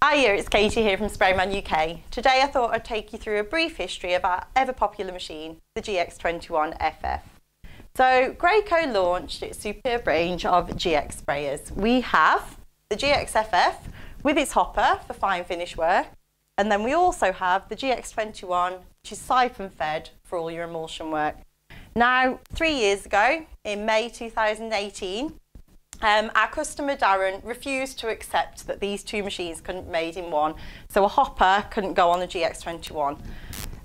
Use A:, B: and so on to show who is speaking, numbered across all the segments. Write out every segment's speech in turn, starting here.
A: Hiya, it's Katie here from Sprayman UK. Today I thought I'd take you through a brief history of our ever popular machine, the GX21FF. So Graco launched its superb range of GX sprayers. We have the GXFF with its hopper for fine finish work, and then we also have the GX21, which is siphon fed for all your emulsion work. Now, three years ago, in May 2018, um, our customer Darren refused to accept that these two machines couldn't be made in one, so a hopper couldn't go on the GX21.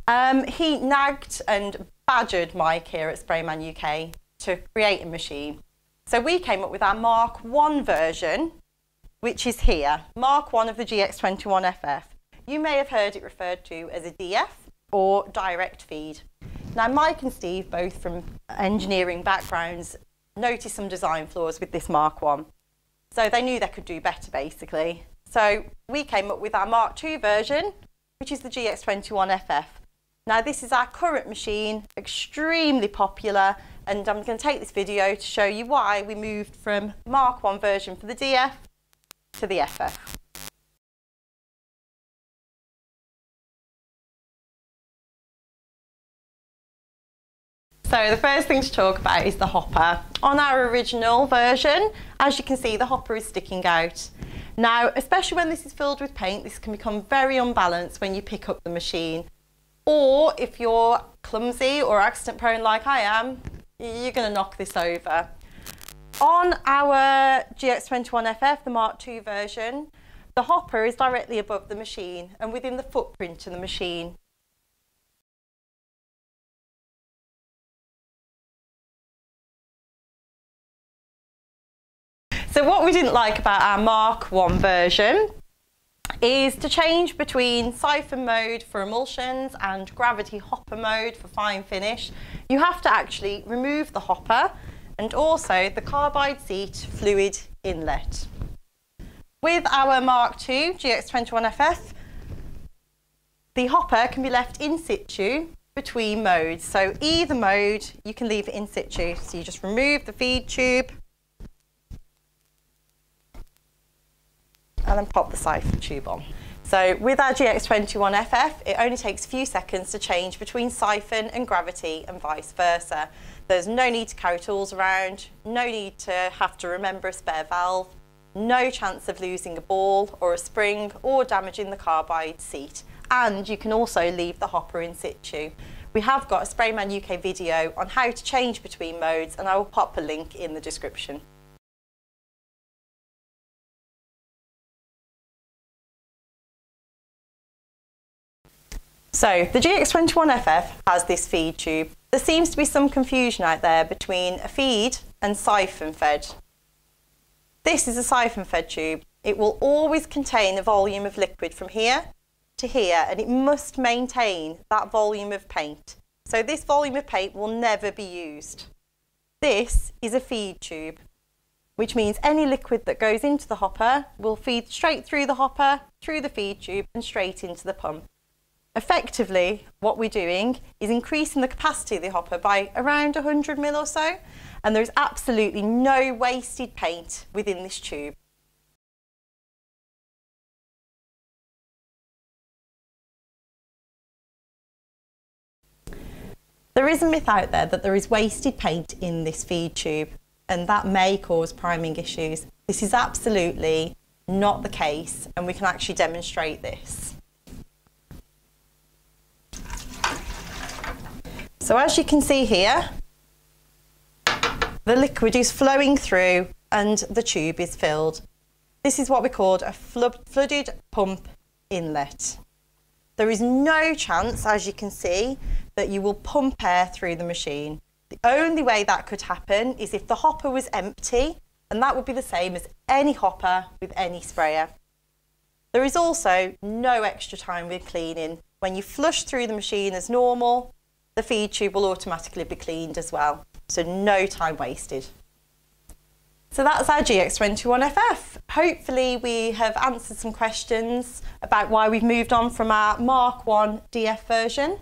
A: Um, he nagged and badgered Mike here at Sprayman UK to create a machine. So we came up with our Mark 1 version, which is here, Mark 1 of the GX21FF. You may have heard it referred to as a DF or direct feed. Now Mike and Steve, both from engineering backgrounds, noticed some design flaws with this Mark 1. So they knew they could do better basically. So we came up with our Mark II version, which is the GX21FF. Now this is our current machine, extremely popular, and I'm going to take this video to show you why we moved from Mark 1 version for the DF to the FF. So the first thing to talk about is the hopper. On our original version, as you can see, the hopper is sticking out. Now, especially when this is filled with paint, this can become very unbalanced when you pick up the machine. Or if you're clumsy or accident prone like I am, you're going to knock this over. On our GX21FF, the Mark II version, the hopper is directly above the machine and within the footprint of the machine. So what we didn't like about our Mark 1 version is to change between siphon mode for emulsions and gravity hopper mode for fine finish. You have to actually remove the hopper and also the carbide seat fluid inlet. With our Mark II GX21FF, the hopper can be left in situ between modes. So either mode, you can leave it in situ. So you just remove the feed tube and then pop the siphon tube on. So with our GX21FF, it only takes a few seconds to change between siphon and gravity and vice versa. There's no need to carry tools around, no need to have to remember a spare valve, no chance of losing a ball or a spring or damaging the carbide seat. And you can also leave the hopper in situ. We have got a Sprayman UK video on how to change between modes and I will pop a link in the description. So the GX21FF has this feed tube. There seems to be some confusion out there between a feed and siphon fed. This is a siphon fed tube. It will always contain a volume of liquid from here to here and it must maintain that volume of paint. So this volume of paint will never be used. This is a feed tube, which means any liquid that goes into the hopper will feed straight through the hopper, through the feed tube and straight into the pump. Effectively, what we're doing is increasing the capacity of the hopper by around 100 mil or so, and there's absolutely no wasted paint within this tube. There is a myth out there that there is wasted paint in this feed tube and that may cause priming issues. This is absolutely not the case and we can actually demonstrate this. So as you can see here, the liquid is flowing through and the tube is filled. This is what we call a flooded pump inlet. There is no chance, as you can see, that you will pump air through the machine. The only way that could happen is if the hopper was empty, and that would be the same as any hopper with any sprayer. There is also no extra time with cleaning. When you flush through the machine as normal, the feed tube will automatically be cleaned as well. So no time wasted. So that's our GX21FF. Hopefully we have answered some questions about why we've moved on from our Mark 1 DF version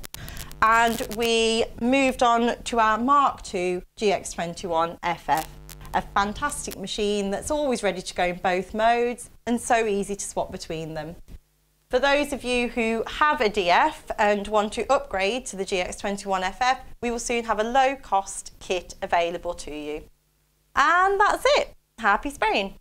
A: and we moved on to our Mark 2 GX21FF, a fantastic machine that's always ready to go in both modes and so easy to swap between them. For those of you who have a DF and want to upgrade to the GX21FF, we will soon have a low cost kit available to you. And that's it. Happy spraying!